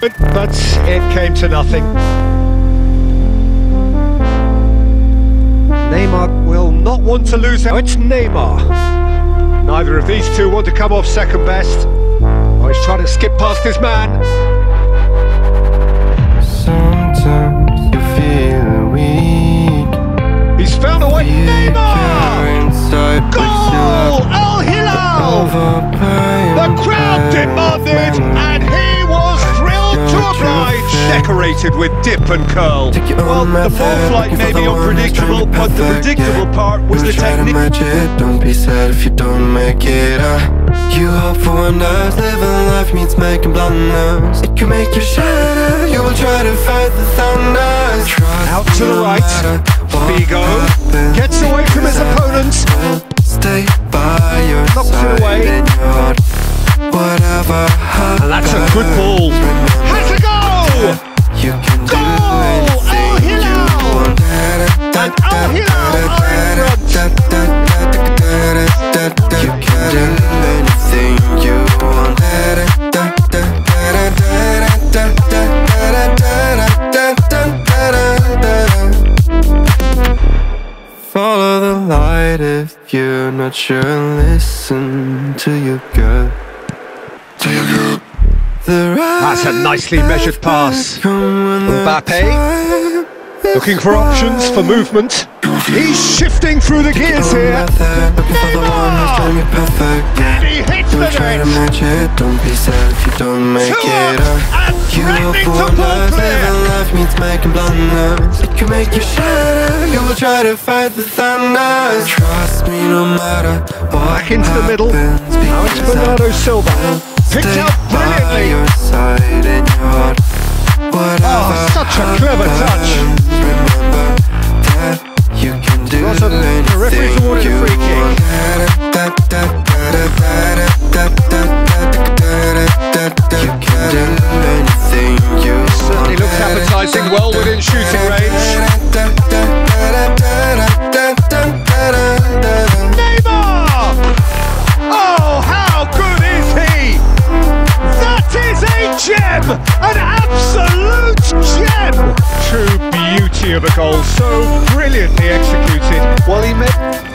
but it came to nothing. Neymar will not want to lose. Oh, it's Neymar. Neither of these two want to come off second best. Oh, he's trying to skip past his man. Sometimes you feel weak. He's found a way. Neymar! Inside, Goal! Al Hilal! Decorated with dip and curl. Well, the ball flight may be unpredictable, but the predictable part was the technique. don't be sad if you don't make it uh. You hope for wonders, living life means making blunders It can make you shatter, you will try to fight the thunders Trust Out to the right, Figo gets away from his opponents. Stay by your Knocks it side away. in your heart Whatever happens And that's a good ball. You're not sure Listen to your gut To your gut That's a nicely measured pass. Mbappe. Looking for options for movement. He's shifting through the gears here. Neymar! And he hits the Try to net. match it, don't be sad if you don't make Two it up making blunders. It can make you shatter, you will try to fight the thunders. Trust me, no matter what Back into the middle. Now it's Bernardo Silva. Picked out brilliantly. your side in your Oh, such a clever touch. Shooting range. Neymar! Oh, how good is he? That is a gem! An absolute gem! True beauty of a goal, so brilliantly executed. Well, he made.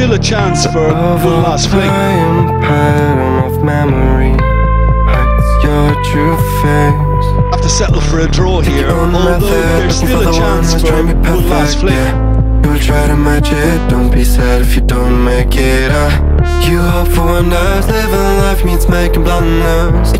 Still a chance for one last fling. pattern of memory hides your true face. Have to settle for a draw here, although there's still a chance for a trying to be one last fling. yeah. You'll try to match it, don't be sad if you don't make it. Uh. You hope for wonders, living life means making blunders.